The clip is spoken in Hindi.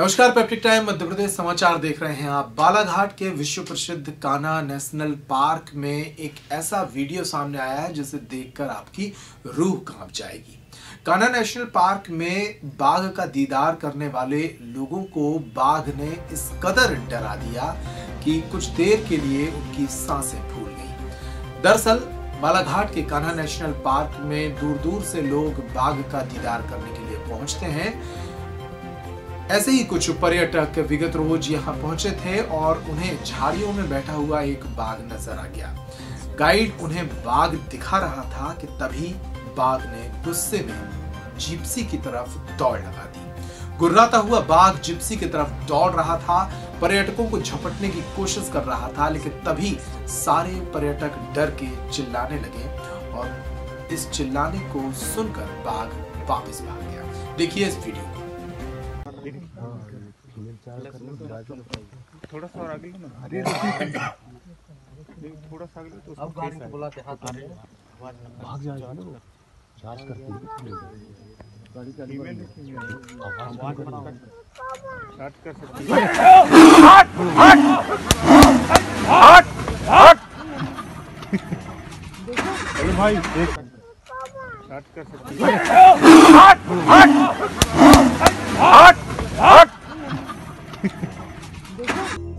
नमस्कार पैप्टिक टाइम, मध्य प्रदेश समाचार देख रहे हैं आप। बालाघाट के विश्व प्रसिद्ध कान्हा नेशनल पार्क में एक ऐसा वीडियो सामने आया है, जिसे देखकर आपकी रूह काँप जाएगी। कान्हा नेशनल पार्क में बाघ का दीदार करने वाले लोगों को बाघ ने इस कदर डरा दिया कि कुछ देर के लिए उनकी साँसें फूल गई। दरअसल, बालाघाट के कान्हा नेशनल पार्क में दूर दूर से लोग बाघ का दीदार करने के लिए पहुँचते हैं। ऐसे ही कुछ पर्यटक विगत रोज यहाँ पहुँचे थे और उन्हें झाड़ियों में बैठा हुआ एक बाघ नज़र आ गया। गाइड उन्हें बाघ दिखा रहा था कि तभी बाघ ने गुस्से में जिप्सी की तरफ़ दौड़ लगा दी। गुर्राता हुआ बाघ जिप्सी की तरफ़ दौड़ रहा था, पर्यटकों को झपटने की कोशिश कर रहा था, लेकिन तभी सारे पर्यटक डर के चिल्लाने लगे और इस चिल्लाने को सुनकर बाघ वापस भाग गया। देखिए इस वीडियो को। थोड़ा सा और आगे अरे थोड़ा सा आगे तो अब गाड़ी को बुलाते हाथ आ भाग जाएगा ना वो चार्ज करती है गाड़ी का आवाज़ स्टार्ट कर सकते हैं अरे भाई एक स्टार्ट कर सकते हैं দেখো